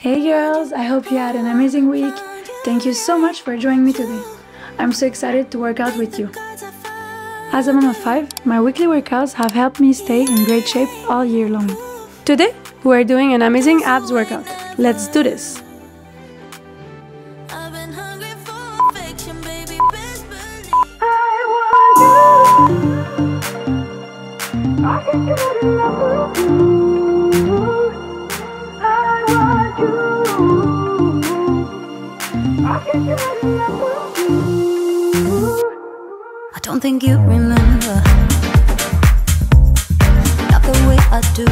Hey girls, I hope you had an amazing week. Thank you so much for joining me today. I'm so excited to work out with you. As a mom of five, my weekly workouts have helped me stay in great shape all year long. Today, we're doing an amazing abs workout. Let's do this. I don't think you remember Not the way I do.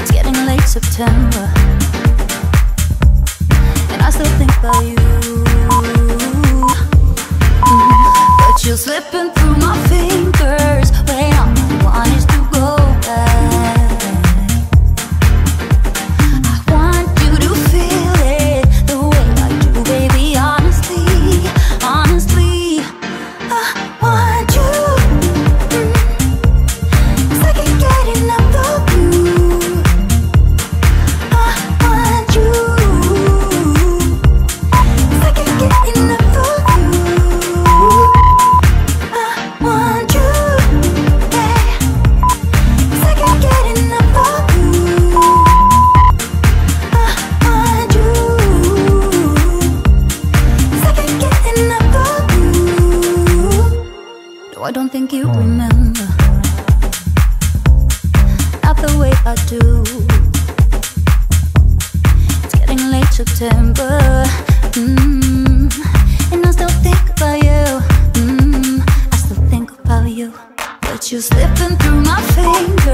It's getting late September I don't think you remember. Not the way I do. It's getting late September. Mm, and I still think about you. Mm, I still think about you. But you're slipping through my fingers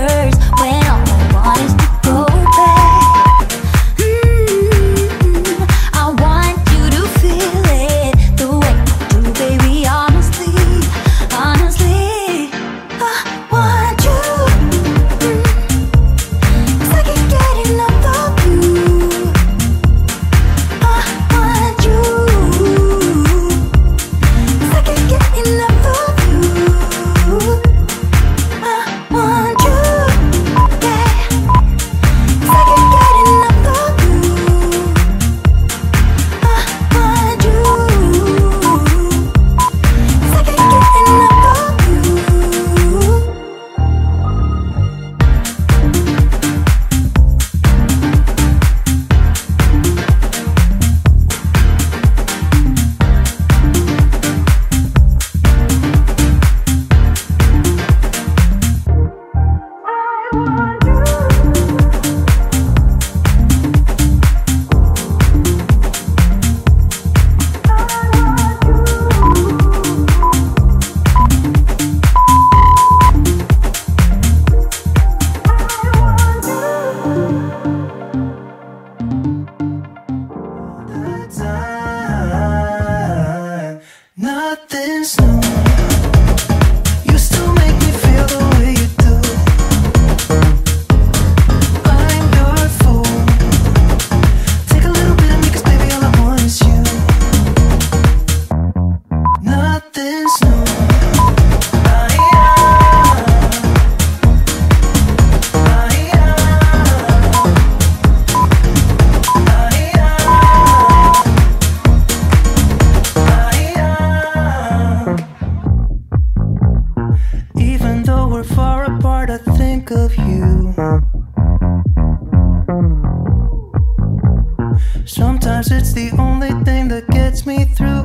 we're far apart, I think of you. Sometimes it's the only thing that gets me through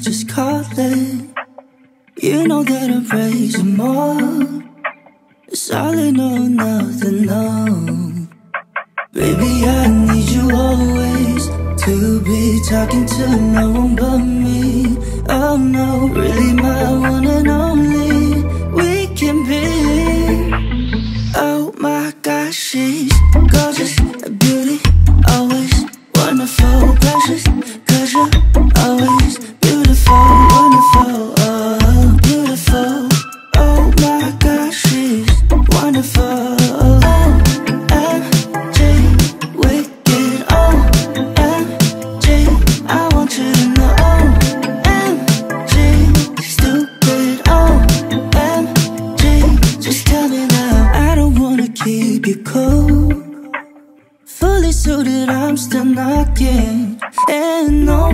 just call it. You know that I'm praising more. Solid or nothing, no. Baby, I need you always to be talking to no one but me. Oh no, really my one and only.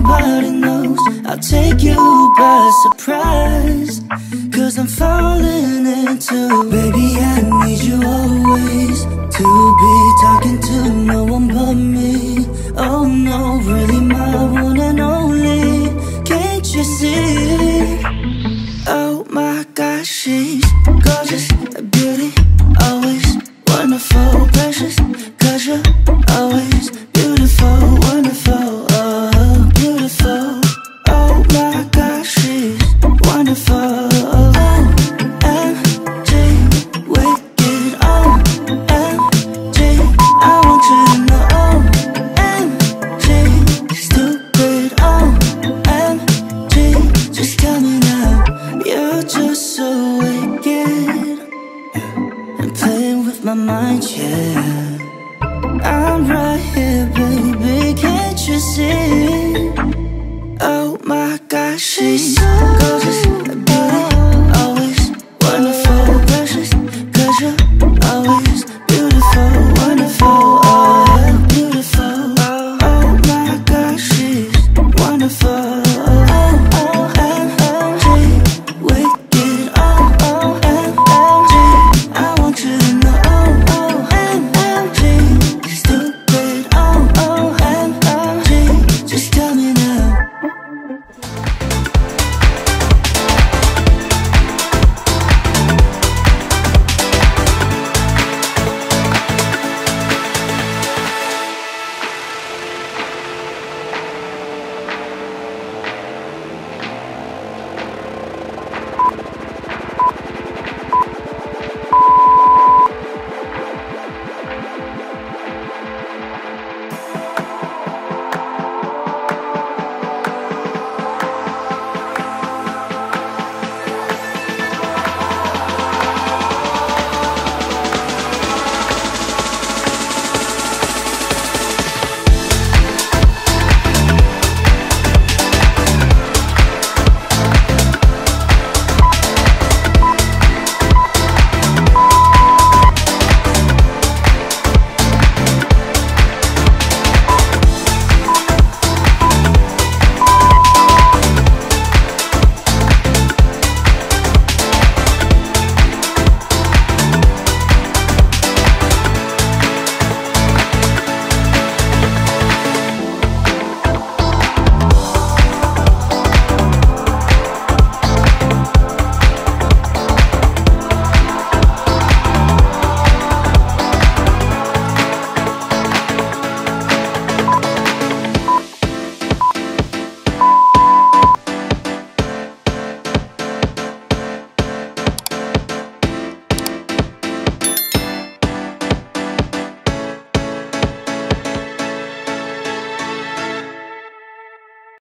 Nobody knows I'll take you by surprise. Cause I'm falling into Baby, I need you always To be talking to no one but me Oh no, really my one and only Can't you see? Oh my gosh, she's missing. Oh my gosh, she's.